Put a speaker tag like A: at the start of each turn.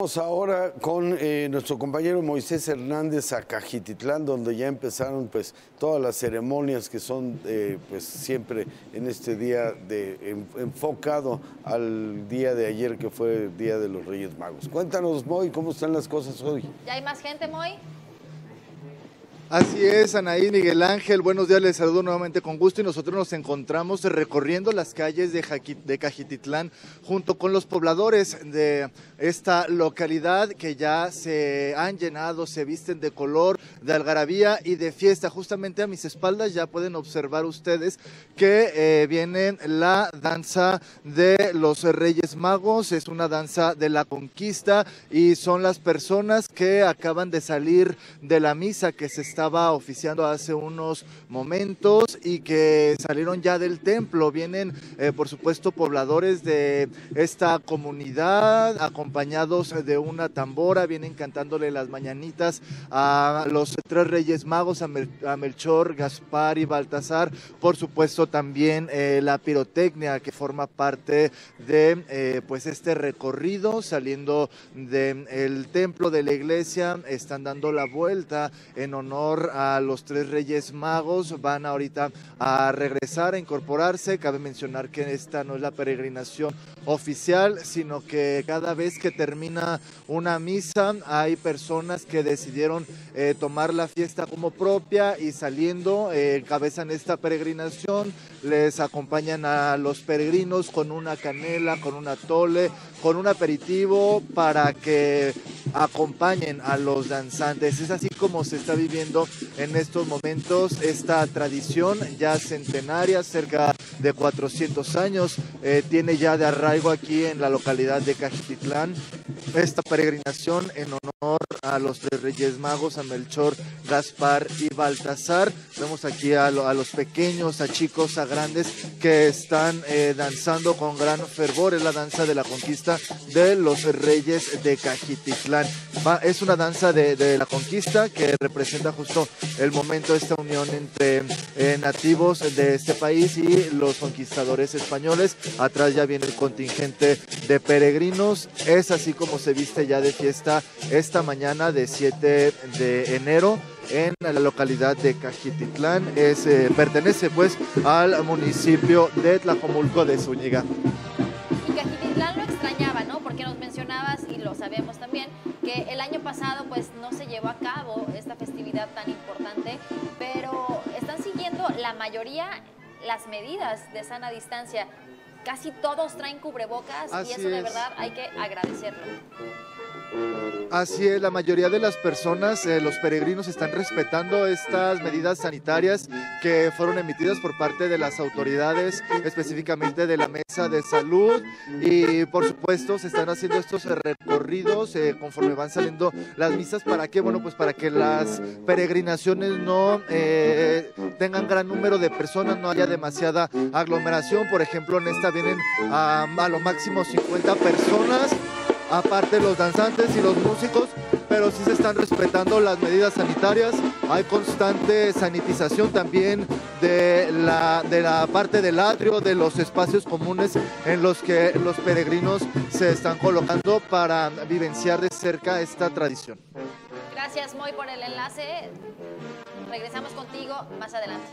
A: Vamos ahora con eh, nuestro compañero Moisés Hernández a Cajititlán, donde ya empezaron pues todas las ceremonias que son eh, pues siempre en este día de en- enfocado al día de ayer que fue el Día de los Reyes Magos. Cuéntanos, Moy, cómo están las cosas hoy.
B: ¿Ya hay más gente, Moy?
C: Así es, Anaí Miguel Ángel, buenos días, les saludo nuevamente con gusto y nosotros nos encontramos recorriendo las calles de, Jaqui- de Cajititlán junto con los pobladores de esta localidad que ya se han llenado, se visten de color, de algarabía y de fiesta. Justamente a mis espaldas ya pueden observar ustedes que eh, viene la danza de los Reyes Magos, es una danza de la conquista y son las personas que acaban de salir de la misa que se estaba oficiando hace unos momentos y que salieron ya del templo. Vienen, eh, por supuesto, pobladores de esta comunidad acompañados de una tambora, vienen cantándole las mañanitas a los tres reyes magos, a, Mel- a Melchor, Gaspar y Baltasar. Por supuesto, también eh, la pirotecnia que forma parte de eh, pues este recorrido saliendo del templo de la iglesia, están dando la vuelta en honor a los tres reyes magos, van ahorita a regresar, a incorporarse, cabe mencionar que esta no es la peregrinación oficial, sino que cada vez que termina una misa hay personas que decidieron eh, tomar la fiesta como propia y saliendo eh, encabezan esta peregrinación, les acompañan a los peregrinos con una canela, con una tole, con un aperitivo para que acompañen a los danzantes. Es así como se está viviendo en estos momentos esta tradición ya centenaria, cerca de 400 años, eh, tiene ya de arraigo aquí en la localidad de Cajititlán esta peregrinación en honor a los tres reyes magos, a Melchor, Gaspar y Baltasar. Vemos aquí a, lo- a los pequeños, a chicos, a grandes que están eh, danzando con gran fervor. Es la danza de la conquista de los reyes de Cajititlán. Es una danza de, de la conquista que representa justo el momento de esta unión entre eh, nativos de este país y los conquistadores españoles. Atrás ya viene el contingente de peregrinos. Es así como se viste ya de fiesta esta mañana de 7 de enero en la localidad de Cajititlán. Es, eh, pertenece pues al municipio de Tlajomulco de Zúñiga.
B: Y Cajititlán lo extrañaba, ¿no? Porque nos mencionabas, y lo sabemos también, que el año pasado pues no se llevó a cabo esta festividad tan importante, pero están siguiendo la mayoría las medidas de sana distancia. Casi todos traen cubrebocas y eso de
C: es.
B: verdad hay que agradecerlo.
C: Así es, la mayoría de las personas, eh, los peregrinos, están respetando estas medidas sanitarias que fueron emitidas por parte de las autoridades, específicamente de la Mesa de Salud. Y por supuesto, se están haciendo estos recorridos eh, conforme van saliendo las misas. ¿Para qué? Bueno, pues para que las peregrinaciones no eh, tengan gran número de personas, no haya demasiada aglomeración. Por ejemplo, en esta vienen a, a lo máximo 50 personas aparte los danzantes y los músicos, pero sí se están respetando las medidas sanitarias. Hay constante sanitización también de la, de la parte del atrio, de los espacios comunes en los que los peregrinos se están colocando para vivenciar de cerca esta tradición.
B: Gracias, Moy, por el enlace. Regresamos contigo más adelante.